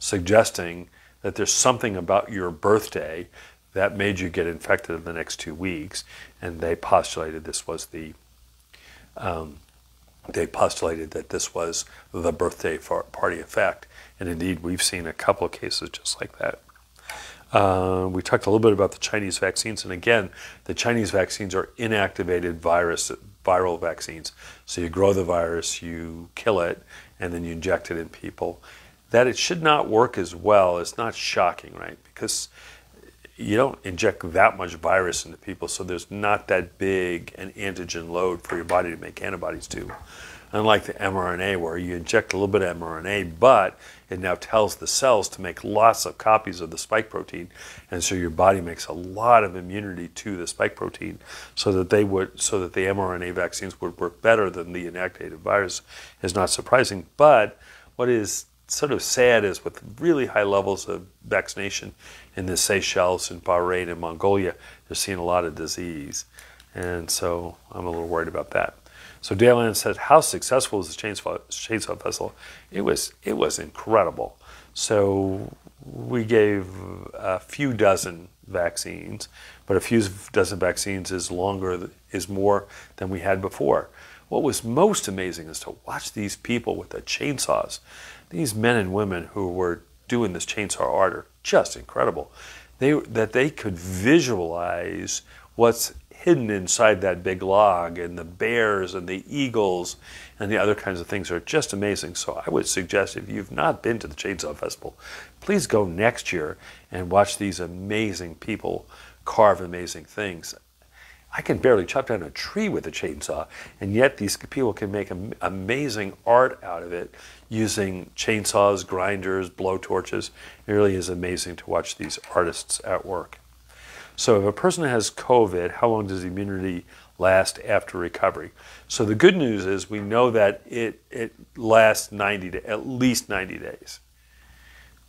suggesting that there's something about your birthday that made you get infected in the next two weeks. And they postulated this was the, um, they postulated that this was the birthday party effect. And indeed, we've seen a couple of cases just like that. Uh, we talked a little bit about the Chinese vaccines, and again, the Chinese vaccines are inactivated virus viral vaccines. So you grow the virus, you kill it, and then you inject it in people. That it should not work as well is not shocking, right? Because you don't inject that much virus into people, so there's not that big an antigen load for your body to make antibodies to. Unlike the mRNA, where you inject a little bit of mRNA, but it now tells the cells to make lots of copies of the spike protein, and so your body makes a lot of immunity to the spike protein, so that they would, so that the mRNA vaccines would work better than the inactivated virus. Is not surprising, but what is sort of sad is with really high levels of vaccination in the Seychelles and Bahrain and Mongolia, they're seeing a lot of disease. And so I'm a little worried about that. So Dale said, how successful was the Chainsaw, Chainsaw Festival? It was, it was incredible. So we gave a few dozen vaccines, but a few dozen vaccines is longer, is more than we had before. What was most amazing is to watch these people with the chainsaws these men and women who were doing this chainsaw art are just incredible. They, that they could visualize what's hidden inside that big log and the bears and the eagles and the other kinds of things are just amazing. So I would suggest if you've not been to the Chainsaw Festival, please go next year and watch these amazing people carve amazing things. I can barely chop down a tree with a chainsaw, and yet these people can make amazing art out of it using chainsaws, grinders, blow torches. It really is amazing to watch these artists at work. So, if a person has COVID, how long does immunity last after recovery? So, the good news is we know that it, it lasts 90 to at least 90 days.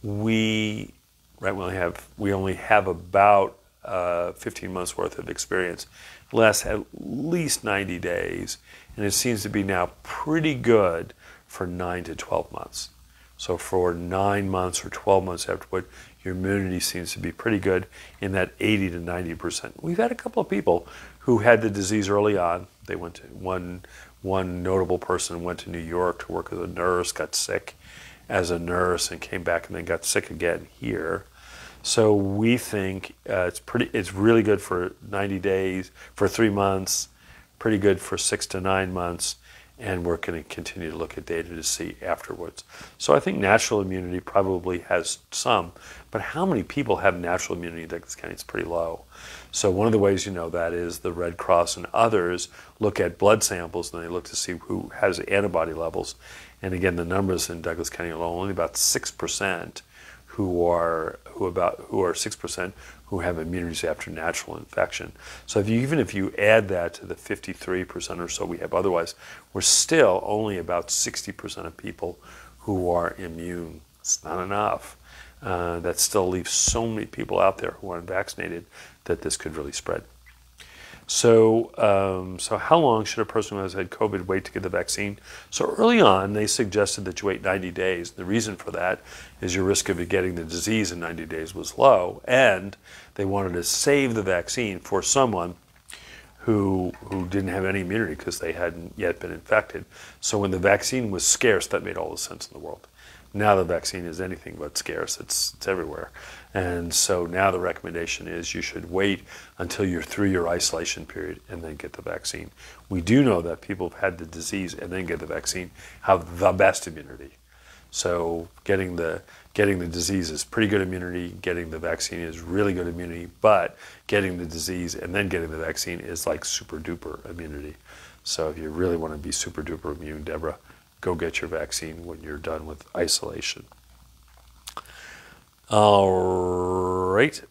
We right we only have we only have about uh, 15 months worth of experience lasts at least 90 days, and it seems to be now pretty good for 9 to 12 months. So for 9 months or 12 months afterward, your immunity seems to be pretty good in that 80 to 90%. We've had a couple of people who had the disease early on. They went to one one notable person went to New York to work as a nurse, got sick as a nurse and came back and then got sick again here. So we think uh, it's pretty. It's really good for 90 days, for three months, pretty good for six to nine months, and we're going to continue to look at data to see afterwards. So I think natural immunity probably has some, but how many people have natural immunity in Douglas County? It's pretty low. So one of the ways you know that is the Red Cross and others look at blood samples and they look to see who has antibody levels. And again, the numbers in Douglas County are only about six percent who are who about who are six percent who have immunities after natural infection. So if you, even if you add that to the 53 percent or so we have otherwise, we're still only about 60 percent of people who are immune. It's not enough. Uh, that still leaves so many people out there who are unvaccinated that this could really spread. So, um, so how long should a person who has had COVID wait to get the vaccine? So early on, they suggested that you wait 90 days. The reason for that is your risk of getting the disease in 90 days was low, and they wanted to save the vaccine for someone who who didn't have any immunity because they hadn't yet been infected. So when the vaccine was scarce, that made all the sense in the world. Now the vaccine is anything but scarce. It's, it's everywhere. And so now the recommendation is you should wait until you're through your isolation period and then get the vaccine. We do know that people who've had the disease and then get the vaccine have the best immunity. So getting the getting the disease is pretty good immunity. Getting the vaccine is really good immunity. But getting the disease and then getting the vaccine is like super duper immunity. So if you really want to be super duper immune, Deborah, go get your vaccine when you're done with isolation. All right,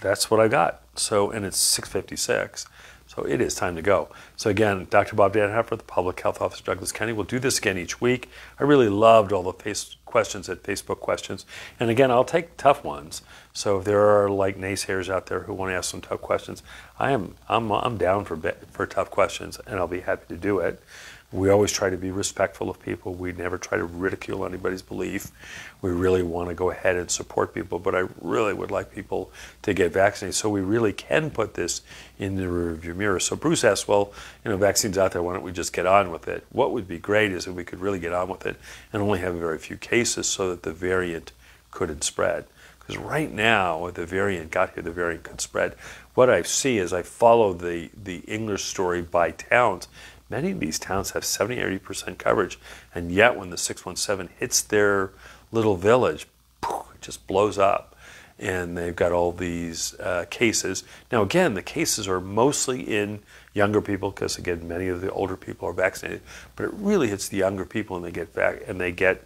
that's what I got. So, and it's 656. So it is time to go. So again, Dr. Bob Dannenhoffer, the Public Health Officer, Douglas County. We'll do this again each week. I really loved all the face questions at Facebook questions. And again, I'll take tough ones. So if there are like naysayers out there who want to ask some tough questions, I am I'm, I'm down for for tough questions, and I'll be happy to do it. We always try to be respectful of people. We never try to ridicule anybody's belief. We really want to go ahead and support people, but I really would like people to get vaccinated so we really can put this in the rearview mirror. So Bruce asked, well, you know, vaccines out there, why don't we just get on with it? What would be great is if we could really get on with it and only have very few cases so that the variant couldn't spread. Because right now, the variant got here, the variant could spread. What I see is I follow the, the English story by towns Many of these towns have 70 80% coverage, and yet when the 617 hits their little village, it just blows up. And they've got all these uh, cases. Now, again, the cases are mostly in younger people because, again, many of the older people are vaccinated. But it really hits the younger people, and they get back and they get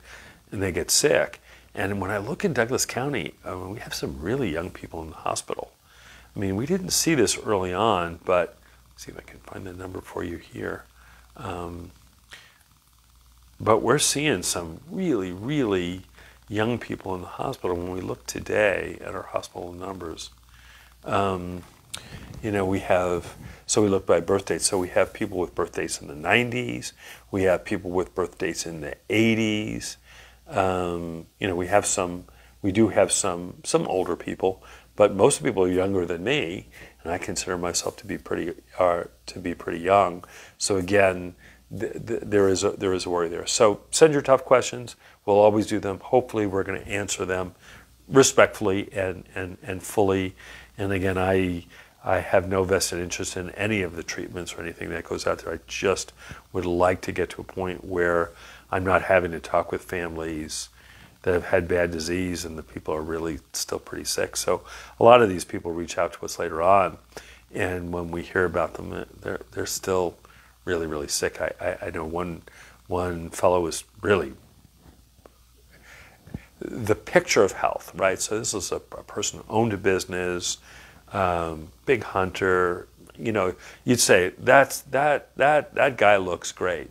and they get sick. And when I look in Douglas County, uh, we have some really young people in the hospital. I mean, we didn't see this early on, but see if I can find the number for you here. Um, but we're seeing some really, really young people in the hospital. When we look today at our hospital numbers, um, you know, we have, so we look by birth dates. So we have people with birth dates in the 90s, we have people with birth dates in the 80s. Um, you know, we have some, we do have some, some older people, but most people are younger than me, and I consider myself to be pretty uh, to be pretty young. So again, th- th- there is a, there is a worry there. So send your tough questions. We'll always do them. Hopefully, we're going to answer them respectfully and, and, and fully. And again, I I have no vested interest in any of the treatments or anything that goes out there. I just would like to get to a point where I'm not having to talk with families that have had bad disease and the people are really still pretty sick. So a lot of these people reach out to us later on, and when we hear about them, they're they're still really really sick. I I, I know one one fellow was really the picture of health, right? So this is a, a person who owned a business, um, big hunter. You know, you'd say that's that that that guy looks great.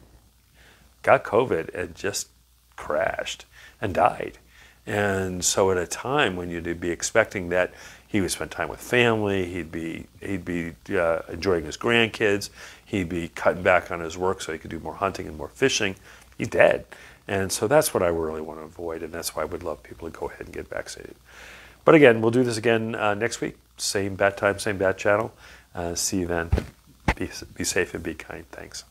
Got COVID and just crashed and died. And so at a time when you'd be expecting that he would spend time with family, he'd be he'd be uh, enjoying his grandkids, he'd be cutting back on his work so he could do more hunting and more fishing. He's dead, and so that's what I really want to avoid, and that's why I would love people to go ahead and get vaccinated. But again, we'll do this again uh, next week, same bat time, same bat channel. Uh, see you then. Be, be safe and be kind. Thanks.